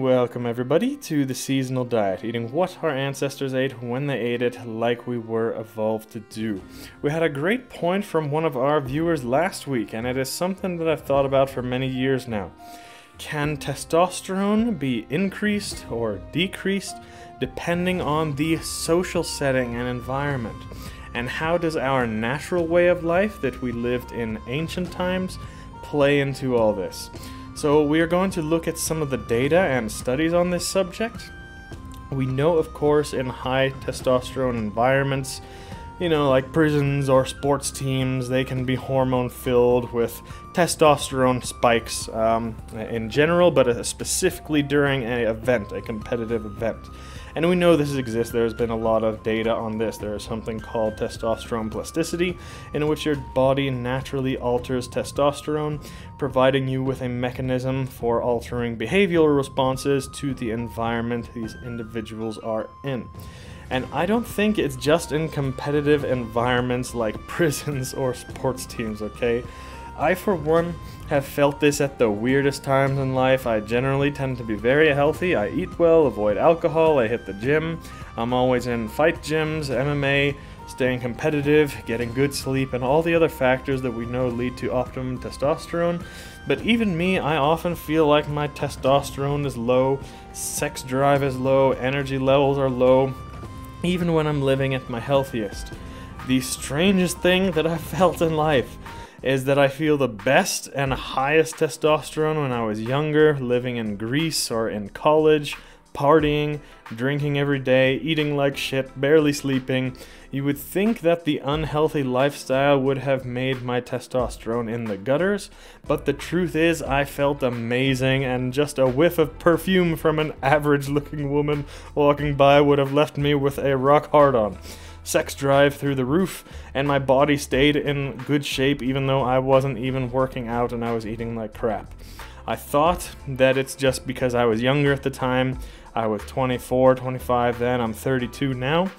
Welcome, everybody, to the seasonal diet, eating what our ancestors ate when they ate it, like we were evolved to do. We had a great point from one of our viewers last week, and it is something that I've thought about for many years now. Can testosterone be increased or decreased depending on the social setting and environment? And how does our natural way of life that we lived in ancient times play into all this? So we are going to look at some of the data and studies on this subject. We know, of course, in high testosterone environments, you know, like prisons or sports teams, they can be hormone filled with testosterone spikes um, in general, but specifically during an event, a competitive event. And we know this exists. There's been a lot of data on this. There is something called testosterone plasticity, in which your body naturally alters testosterone, providing you with a mechanism for altering behavioral responses to the environment these individuals are in. And I don't think it's just in competitive environments like prisons or sports teams, okay? I, for one, have felt this at the weirdest times in life. I generally tend to be very healthy. I eat well, avoid alcohol, I hit the gym. I'm always in fight gyms, MMA, staying competitive, getting good sleep, and all the other factors that we know lead to optimum testosterone. But even me, I often feel like my testosterone is low, sex drive is low, energy levels are low, even when I'm living at my healthiest. The strangest thing that I've felt in life is that I feel the best and highest testosterone when I was younger, living in Greece or in college, partying, drinking every day, eating like shit, barely sleeping. You would think that the unhealthy lifestyle would have made my testosterone in the gutters, but the truth is, I felt amazing, and just a whiff of perfume from an average looking woman walking by would have left me with a rock hard on sex drive through the roof, and my body stayed in good shape even though I wasn't even working out and I was eating like crap. I thought that it's just because I was younger at the time. I was 24, 25 then, I'm 32 now.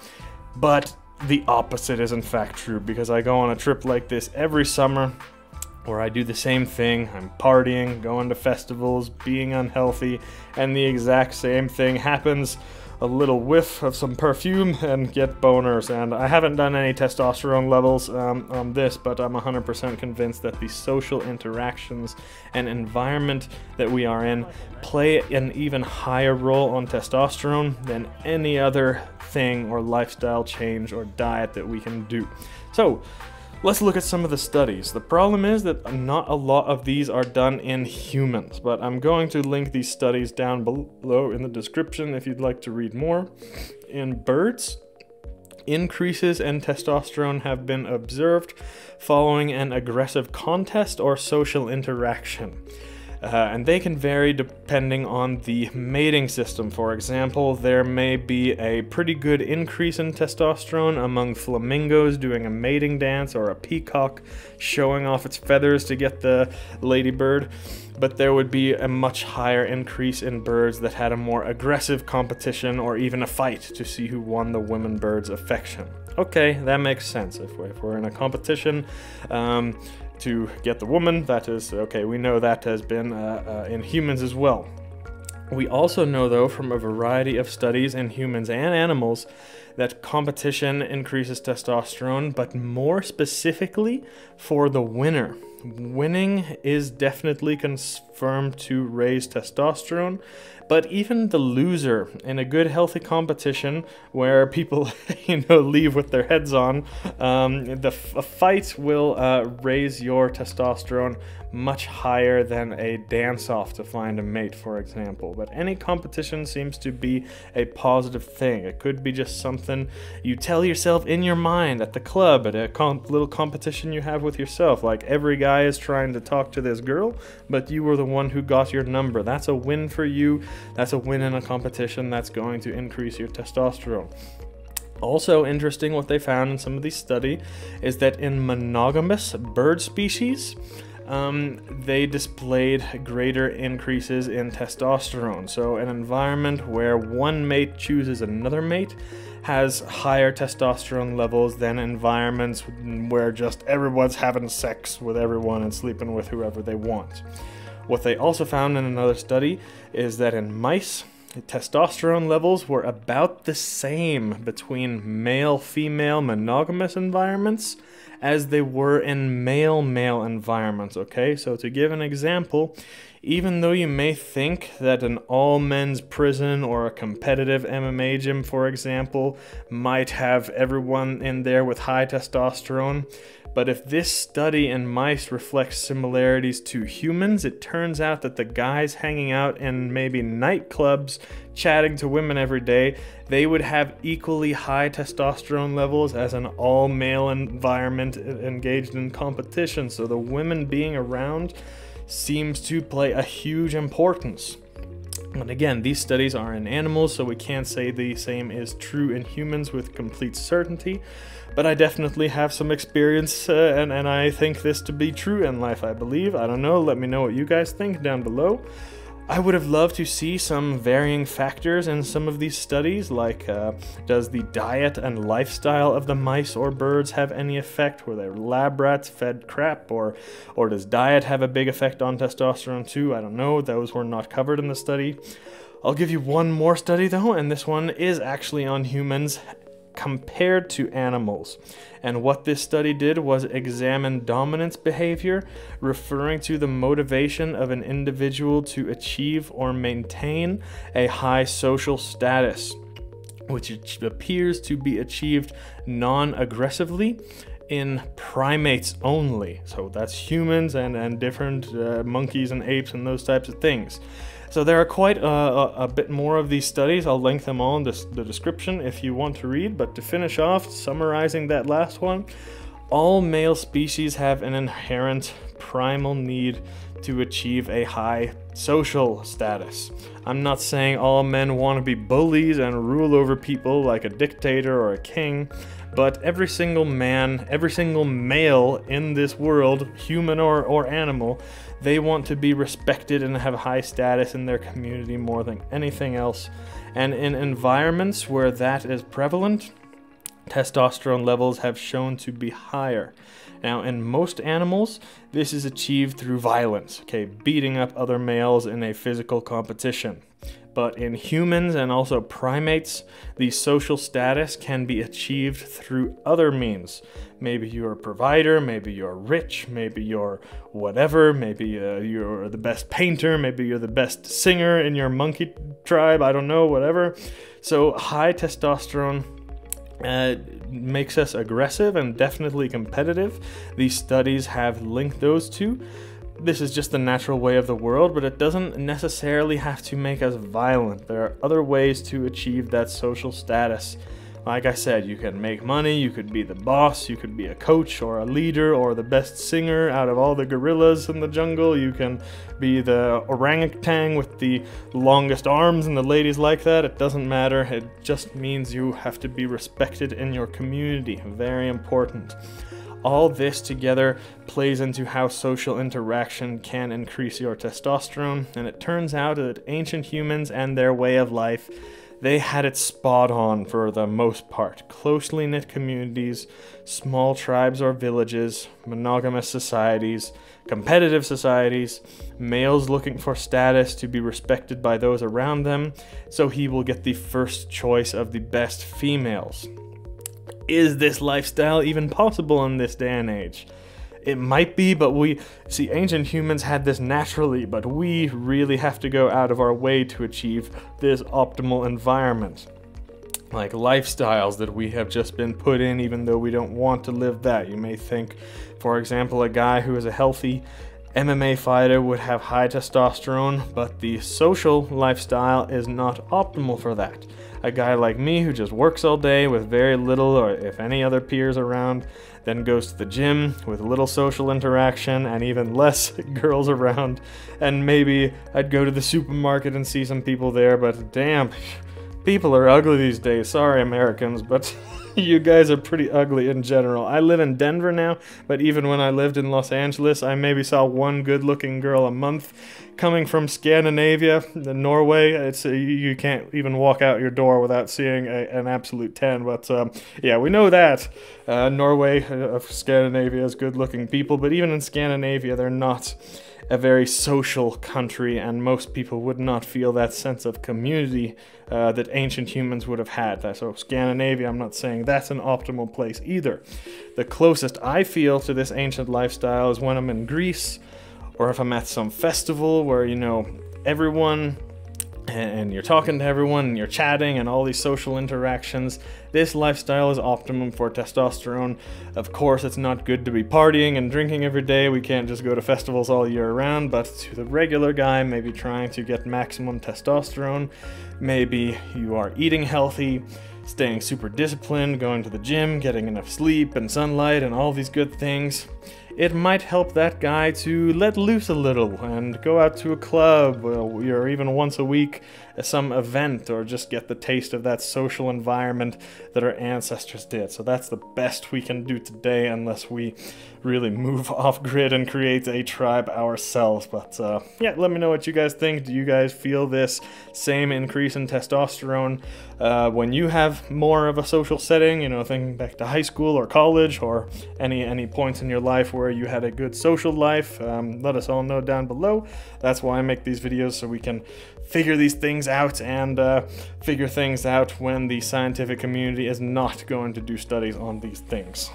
But the opposite is in fact true because I go on a trip like this every summer where I do the same thing. I'm partying, going to festivals, being unhealthy, and the exact same thing happens a little whiff of some perfume and get boners. And I haven't done any testosterone levels um, on this, but I'm 100% convinced that the social interactions and environment that we are in play an even higher role on testosterone than any other thing or lifestyle change or diet that we can do. So, Let's look at some of the studies. The problem is that not a lot of these are done in humans, but I'm going to link these studies down below in the description if you'd like to read more. In birds, increases in testosterone have been observed following an aggressive contest or social interaction. Uh, and they can vary depending on the mating system. For example, there may be a pretty good increase in testosterone among flamingos doing a mating dance or a peacock showing off its feathers to get the ladybird, but there would be a much higher increase in birds that had a more aggressive competition or even a fight to see who won the women bird's affection. Okay, that makes sense. If we're, if we're in a competition, um, to get the woman. That is, okay, we know that has been uh, uh, in humans as well. We also know, though, from a variety of studies in humans and animals, that competition increases testosterone, but more specifically for the winner. Winning is definitely confirmed to raise testosterone, but even the loser in a good, healthy competition where people, you know, leave with their heads on, um, the fight will uh, raise your testosterone much higher than a dance off to find a mate, for example. But any competition seems to be a positive thing. It could be just something you tell yourself in your mind at the club, at a comp- little competition you have with yourself. Like every guy is trying to talk to this girl, but you were the one who got your number. That's a win for you. That's a win in a competition that's going to increase your testosterone. Also interesting what they found in some of these study is that in monogamous bird species, um, they displayed greater increases in testosterone. So, an environment where one mate chooses another mate has higher testosterone levels than environments where just everyone's having sex with everyone and sleeping with whoever they want. What they also found in another study is that in mice, testosterone levels were about the same between male female monogamous environments as they were in male male environments. Okay, so to give an example, even though you may think that an all men's prison or a competitive MMA gym, for example, might have everyone in there with high testosterone, but if this study in mice reflects similarities to humans, it turns out that the guys hanging out in maybe nightclubs, chatting to women every day, they would have equally high testosterone levels as an all male environment engaged in competition. So the women being around seems to play a huge importance. And again, these studies are in animals, so we can't say the same is true in humans with complete certainty but I definitely have some experience, uh, and, and I think this to be true in life, I believe. I don't know, let me know what you guys think down below. I would have loved to see some varying factors in some of these studies, like uh, does the diet and lifestyle of the mice or birds have any effect? Were they lab rats fed crap, or or does diet have a big effect on testosterone too? I don't know. Those were not covered in the study. I'll give you one more study though, and this one is actually on humans compared to animals. And what this study did was examine dominance behavior, referring to the motivation of an individual to achieve or maintain a high social status, which appears to be achieved non aggressively in primates only. So that's humans and, and different uh, monkeys and apes and those types of things. So there are quite a, a, a, bit more of these studies. I'll link them all in the, the description if you want to read. But to finish off, summarizing that last one, all male species have an inherent primal need to achieve a high social status. I'm not saying all men want to be bullies and rule over people like a dictator or a king, but every single man, every single male in this world, human or, or animal, they want to be respected and have high status in their community more than anything else. And in environments where that is prevalent, testosterone levels have shown to be higher. Now, in most animals, this is achieved through violence, okay, beating up other males in a physical competition. But in humans and also primates, the social status can be achieved through other means. Maybe you're a provider, maybe you're rich, maybe you're whatever, maybe uh, you're the best painter, maybe you're the best singer in your monkey tribe, I don't know, whatever. So, high testosterone uh, makes us aggressive and definitely competitive. These studies have linked those two this is just the natural way of the world, but it doesn't necessarily have to make us violent. There are other ways to achieve that social status. Like I said, you can make money, you could be the boss, you could be a coach or a leader or the best singer out of all the gorillas in the jungle, you can be the orangutan with the longest arms and the ladies like that. It doesn't matter, it just means you have to be respected in your community. Very important. All this together plays into how social interaction can increase your testosterone, and it turns out that ancient humans and their way of life they had it spot on for the most part. Closely knit communities, small tribes or villages, monogamous societies, competitive societies, males looking for status to be respected by those around them, so he will get the first choice of the best females is this lifestyle even possible in this day and age? It might be, but we see ancient humans had this naturally, but we really have to go out of our way to achieve this optimal environment. Like lifestyles that we have just been put in, even though we don't want to live that. You may think, for example, a guy who is a healthy MMA fighter would have high testosterone, but the social lifestyle is not optimal for that a guy like me who just works all day with very little or if any other peers around, then goes to the gym with little social interaction and even less girls around, and maybe I'd go to the supermarket and see some people there, but damn, people are ugly these days. Sorry, Americans, but. you guys are pretty ugly in general. I live in Denver now, but even when I lived in Los Angeles, I maybe saw one good looking girl a month. Coming from Scandinavia, Norway, it's you can't even walk out your door without seeing a, an absolute 10. But um, yeah, we know that. Uh, Norway, uh, Scandinavia, is good looking people, but even in Scandinavia, they're not a very social country, and most people would not feel that sense of community uh, that ancient humans would have had. So, Scandinavia, I'm not saying that's an optimal place either. The closest I feel to this ancient lifestyle is when I'm in Greece, or if I'm at some festival where, you know, everyone and you're talking to everyone and you're chatting and all these social interactions. This lifestyle is optimum for testosterone. Of course, it's not good to be partying and drinking every day. We can't just go to festivals all year round, but to the regular guy, maybe trying to get maximum testosterone, maybe you are eating healthy, staying super disciplined, going to the gym, getting enough sleep and sunlight and all these good things it might help that guy to let loose a little and go out to a club or even once a week some event or just get the taste of that social environment that our ancestors did. So that's the best we can do today unless we really move off grid and create a tribe ourselves. But uh, yeah, let me know what you guys think. Do you guys feel this same increase in testosterone uh, when you have more of a social setting? You know, thinking back to high school or college or any any points in your life where you had a good social life. Um, let us all know down below. That's why I make these videos so we can figure these things out and uh, figure things out when the scientific community is not going to do studies on these things.